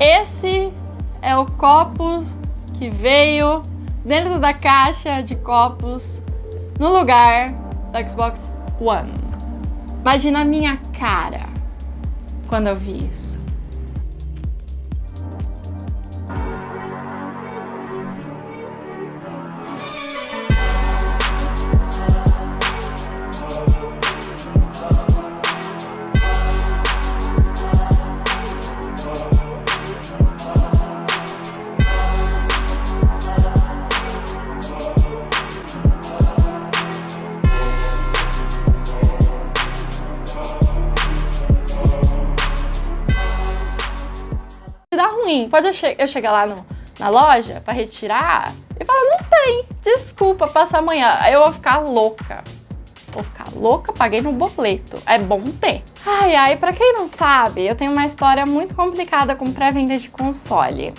Esse é o copo que veio dentro da caixa de copos no lugar do Xbox One. Imagina a minha cara quando eu vi isso. Ruim. Pode eu, che eu chegar lá no, na loja para retirar e falar, não tem, desculpa, passa amanhã. Aí eu vou ficar louca. Vou ficar louca, paguei no boleto. É bom ter. Ai, ai, pra quem não sabe, eu tenho uma história muito complicada com pré-venda de console.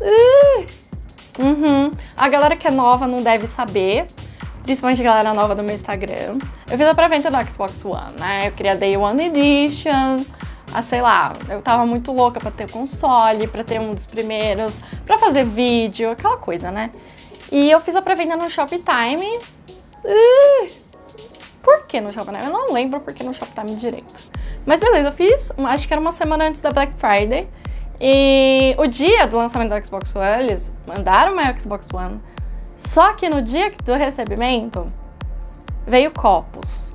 Uh, uhum. A galera que é nova não deve saber, principalmente a galera nova do meu Instagram. Eu fiz a pré-venda do Xbox One, né? Eu queria Day One Edition, ah, sei lá, eu tava muito louca pra ter o console, pra ter um dos primeiros, pra fazer vídeo, aquela coisa, né? E eu fiz a pré-venda no Shoptime. Por que no Shoptime? Eu não lembro porque no Shoptime direito. Mas beleza, eu fiz, acho que era uma semana antes da Black Friday. E o dia do lançamento do Xbox One, eles mandaram meu Xbox One. Só que no dia do recebimento, veio copos.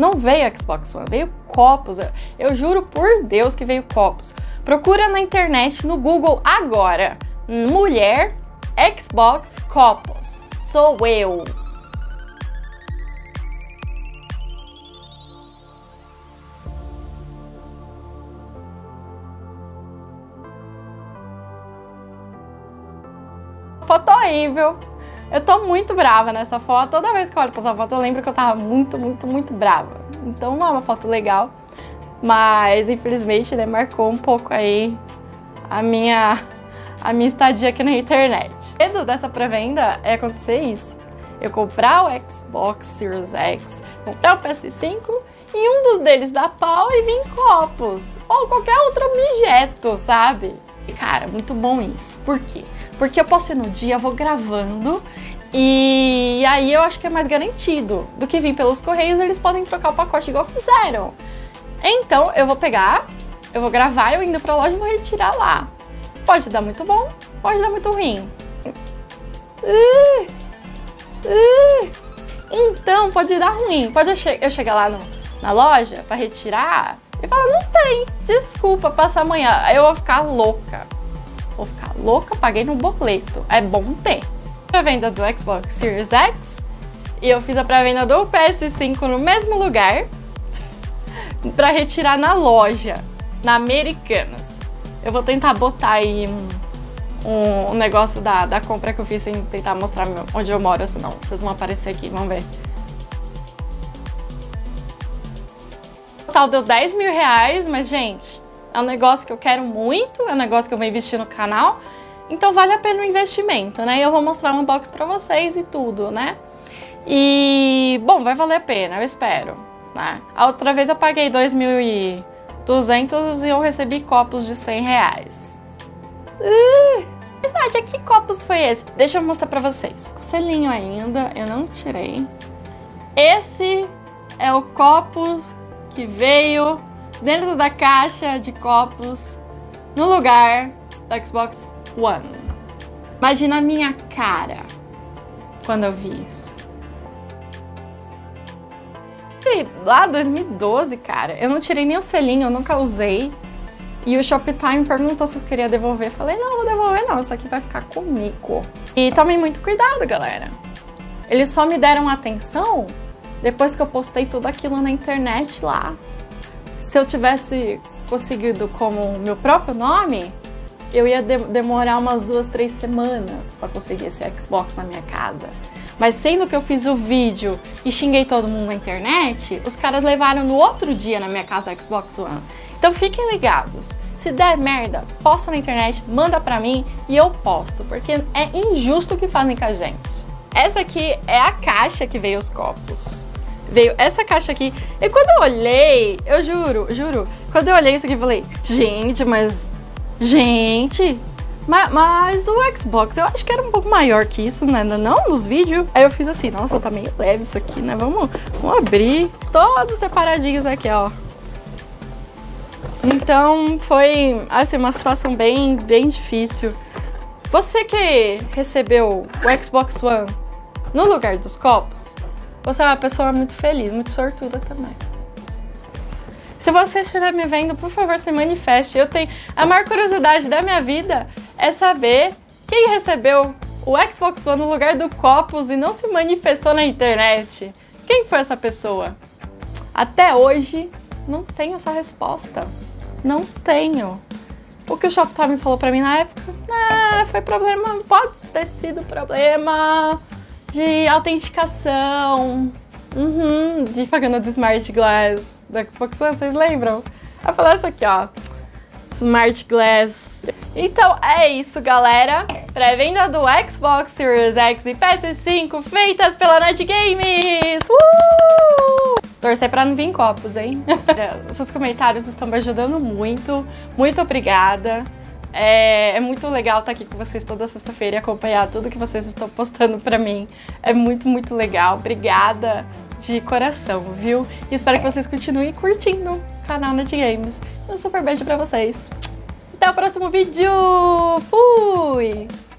Não veio Xbox One, veio copos. Eu, juro por Deus que veio copos. Procura na internet, no Google agora. Mulher, Xbox, copos. Sou eu. Foto horrível. Eu tô muito brava nessa foto. Toda vez que eu olho pra essa foto, eu lembro que eu tava muito, muito, muito brava. Então não é uma foto legal. Mas infelizmente, né, marcou um pouco aí a minha, a minha estadia aqui na internet. O medo dessa pré-venda é acontecer isso. Eu comprar o Xbox Series X, comprar o PS5 e um dos deles dar pau e vir copos. Ou qualquer outro objeto, sabe? Cara, muito bom isso. Por quê? Porque eu posso ir no dia, vou gravando e aí eu acho que é mais garantido do que vir pelos correios, eles podem trocar o pacote igual fizeram. Então eu vou pegar, eu vou gravar, eu indo pra loja e vou retirar lá. Pode dar muito bom, pode dar muito ruim. Então pode dar ruim. Pode eu, che eu chegar lá no, na loja para retirar e fala, não tem, desculpa, passa amanhã. Aí eu vou ficar louca. Vou ficar louca, paguei no boleto. É bom ter. Pré-venda do Xbox Series X e eu fiz a pré-venda do PS5 no mesmo lugar para retirar na loja, na Americanas. Eu vou tentar botar aí um, um, negócio da, da compra que eu fiz sem tentar mostrar onde eu moro, senão vocês vão aparecer aqui, vamos ver. Total deu 10 mil reais, mas, gente, é um negócio que eu quero muito, é um negócio que eu vou investir no canal, então vale a pena o investimento, né? E eu vou mostrar um box pra vocês e tudo, né? E, bom, vai valer a pena, eu espero, né? A outra vez eu paguei 2.200 e eu recebi copos de 100 reais. Uh, mas, Nádia, que copos foi esse? Deixa eu mostrar pra vocês. O selinho ainda, eu não tirei. Esse é o copo que veio dentro da caixa de copos no lugar do Xbox One. Imagina a minha cara quando eu vi isso. E lá 2012, cara, eu não tirei nem o selinho, eu nunca usei. E o Shoptime perguntou se eu queria devolver. Eu falei, não, vou devolver não, isso aqui vai ficar comigo. E tomem muito cuidado, galera. Eles só me deram atenção depois que eu postei tudo aquilo na internet lá. Se eu tivesse conseguido como meu próprio nome, eu ia de demorar umas duas, três semanas para conseguir esse Xbox na minha casa. Mas sendo que eu fiz o vídeo e xinguei todo mundo na internet, os caras levaram no outro dia na minha casa o Xbox One. Então fiquem ligados. Se der merda, posta na internet, manda pra mim e eu posto, porque é injusto o que fazem com a gente. Essa aqui é a caixa que veio os copos veio essa caixa aqui. E quando eu olhei, eu juro, juro, quando eu olhei isso aqui, eu falei, gente, mas Gente, mas, mas, o Xbox eu acho que era um pouco maior que isso, né? Não nos vídeos. Aí eu fiz assim, nossa, tá meio leve isso aqui, né? Vamos, vamos abrir todos separadinhos aqui, ó. Então foi assim, uma situação bem, bem difícil. Você que recebeu o Xbox One no lugar dos copos, você é uma pessoa muito feliz, muito sortuda também. Se você estiver me vendo, por favor, se manifeste. Eu tenho a maior curiosidade da minha vida é saber quem recebeu o Xbox One no lugar do Copos e não se manifestou na internet. Quem foi essa pessoa? Até hoje não tenho essa resposta. Não tenho. O que o Shoptime falou para mim na época, ah, foi problema, pode ter sido problema de autenticação, uhum, de pagando do Smart Glass do Xbox One, vocês lembram? Eu falei essa aqui, ó, Smart Glass. Então é isso, galera. Pré-venda do Xbox Series X e PS5 feitas pela Night Games! Uh! Torcer pra não vir copos, hein? Seus comentários estão me ajudando muito. Muito obrigada. É, é, muito legal estar aqui com vocês toda sexta-feira e acompanhar tudo que vocês estão postando pra mim. É muito, muito legal. Obrigada de coração, viu? E espero que vocês continuem curtindo o canal Net Games. Um super beijo pra vocês. Até o próximo vídeo! Fui!